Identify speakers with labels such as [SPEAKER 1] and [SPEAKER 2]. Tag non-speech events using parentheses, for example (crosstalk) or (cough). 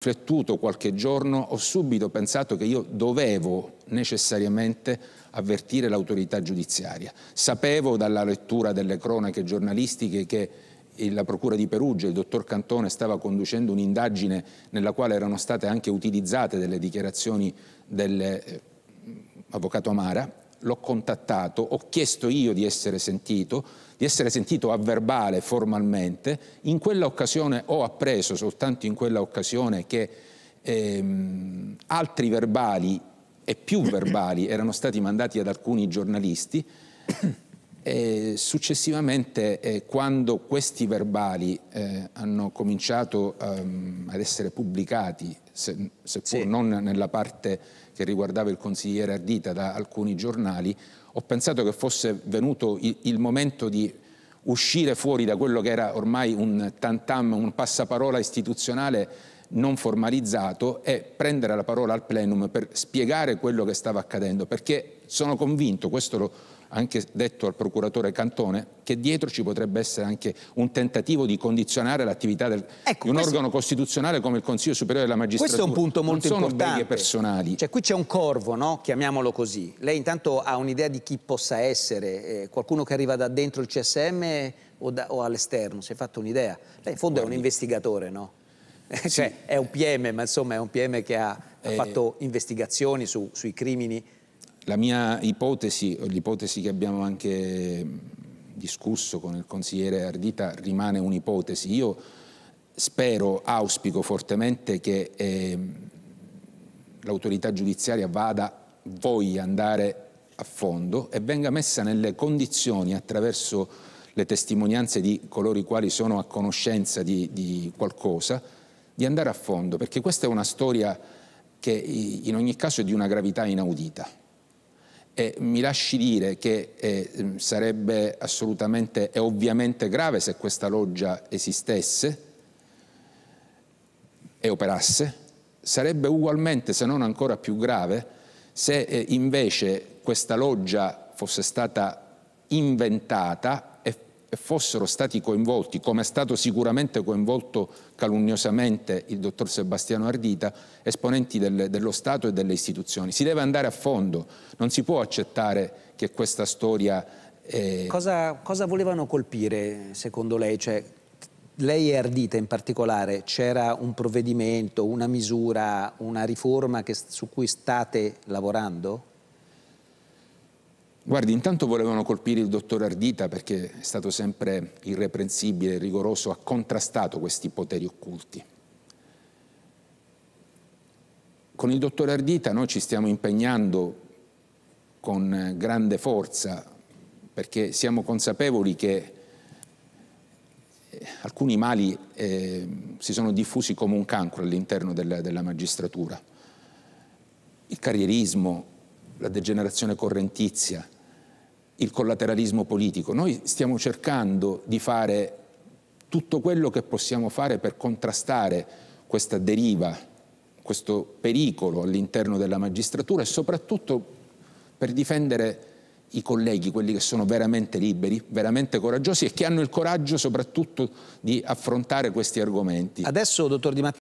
[SPEAKER 1] riflettuto qualche giorno, ho subito pensato che io dovevo necessariamente avvertire l'autorità giudiziaria. Sapevo dalla lettura delle cronache giornalistiche che la Procura di Perugia, il dottor Cantone, stava conducendo un'indagine nella quale erano state anche utilizzate delle dichiarazioni dell'avvocato Amara. L'ho contattato, ho chiesto io di essere sentito, di essere sentito a verbale formalmente. In quella occasione ho appreso, soltanto in quella occasione, che ehm, altri verbali e più verbali erano stati mandati ad alcuni giornalisti. E successivamente, eh, quando questi verbali eh, hanno cominciato um, ad essere pubblicati, se, seppur sì. non nella parte che riguardava il consigliere Ardita da alcuni giornali, ho pensato che fosse venuto il, il momento di uscire fuori da quello che era ormai un tantam, un passaparola istituzionale non formalizzato e prendere la parola al plenum per spiegare quello che stava accadendo, perché sono convinto, questo lo anche detto al procuratore Cantone, che dietro ci potrebbe essere anche un tentativo di condizionare l'attività ecco, di un questo, organo costituzionale come il Consiglio Superiore della Magistratura.
[SPEAKER 2] Questo è un punto molto
[SPEAKER 1] non
[SPEAKER 2] sono
[SPEAKER 1] importante. personali.
[SPEAKER 2] Cioè qui c'è un corvo, no? chiamiamolo così. Lei intanto ha un'idea di chi possa essere, eh, qualcuno che arriva da dentro il CSM o, o all'esterno, si è fatto un'idea? Lei in fondo Guardi. è un investigatore, no? (laughs) Sì. cioè, è un PM, ma insomma è un PM che ha, eh, ha fatto investigazioni su, sui crimini
[SPEAKER 1] la mia ipotesi, l'ipotesi che abbiamo anche discusso con il consigliere Ardita, rimane un'ipotesi. Io spero, auspico fortemente che eh, l'autorità giudiziaria vada, voglia andare a fondo e venga messa nelle condizioni attraverso le testimonianze di coloro i quali sono a conoscenza di, di qualcosa, di andare a fondo, perché questa è una storia che in ogni caso è di una gravità inaudita. E mi lasci dire che eh, sarebbe assolutamente e ovviamente grave se questa loggia esistesse e operasse, sarebbe ugualmente, se non ancora più grave, se eh, invece questa loggia fosse stata inventata fossero stati coinvolti, come è stato sicuramente coinvolto calunniosamente il dottor Sebastiano Ardita, esponenti del, dello Stato e delle istituzioni. Si deve andare a fondo, non si può accettare che questa storia...
[SPEAKER 2] Eh... Cosa, cosa, volevano colpire secondo lei? Cioè, lei e Ardita in particolare, c'era un provvedimento, una misura, una riforma che, su cui state lavorando?
[SPEAKER 1] Guardi, intanto volevano colpire il dottor Ardita perché è stato sempre irreprensibile, rigoroso, ha contrastato questi poteri occulti. Con il dottor Ardita noi ci stiamo impegnando con grande forza perché siamo consapevoli che eh, alcuni mali eh, si sono diffusi come un cancro all'interno della, della magistratura. Il carrierismo, la degenerazione correntizia, il collateralismo politico. Noi stiamo cercando di fare tutto quello che possiamo fare per contrastare questa deriva, questo pericolo all'interno della magistratura e soprattutto per difendere i colleghi, quelli che sono veramente liberi, veramente coraggiosi e che hanno il coraggio soprattutto di affrontare questi argomenti.
[SPEAKER 2] Adesso, dottor Di Matteo,